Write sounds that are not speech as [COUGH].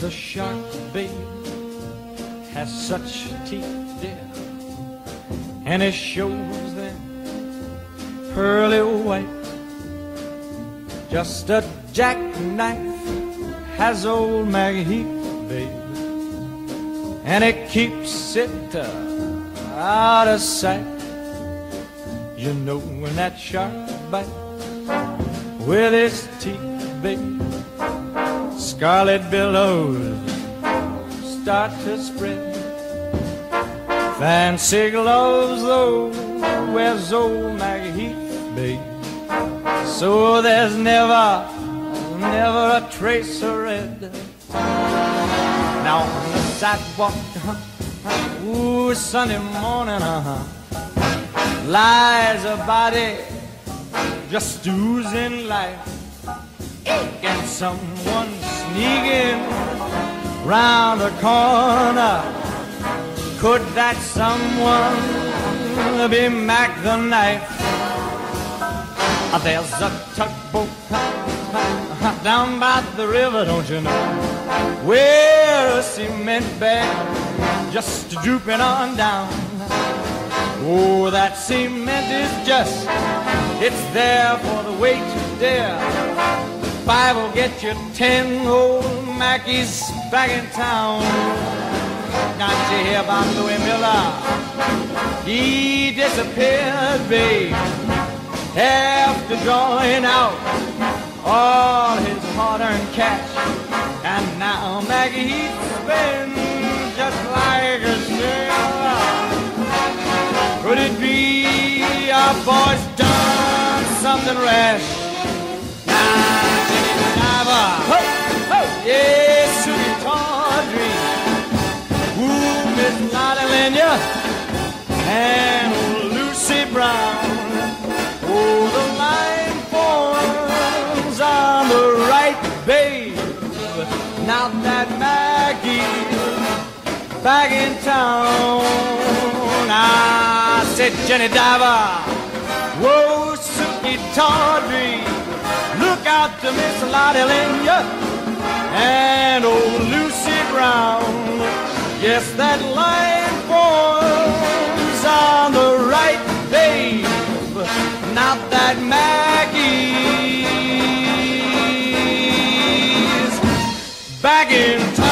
the shark, babe, has such teeth, dear, and it shows them pearly white. Just a jackknife has old Maggie Heath, babe, and it keeps it uh, out of sight. You know when that shark bites with its teeth, babe, scarlet billows start to spread. Fancy gloves, though, wears old Maggie Heath, babe. So there's never, never a trace of red. Now on the sidewalk, uh-huh, ooh, Sunday morning, uh-huh, lies a body just oozing life. And someone sneaking round the corner. Could that someone be Mac the knife? Uh, There's a tugboat [LAUGHS] down by the river, don't you know? Where a cement bag just drooping on down. Oh, that cement is just, it's there for the weight to dare. Five will get you ten old Mackies back in town. Got you hear about Louis Miller? He disappeared, babe after drawing out all his hard-earned cash. And now Maggie Heath spins just like a sailor. Could it be our boy's done something rash? Lenya, and Lucy Brown. Oh, the line forms on the right, babe. Now that Maggie's back in town. I said, Jenny Diver, whoa, Suki Tawdry, look out to Miss Lottie Lenya and old Lucy Brown. Yes, that line forms on the right, babe not that Maggie's back in town.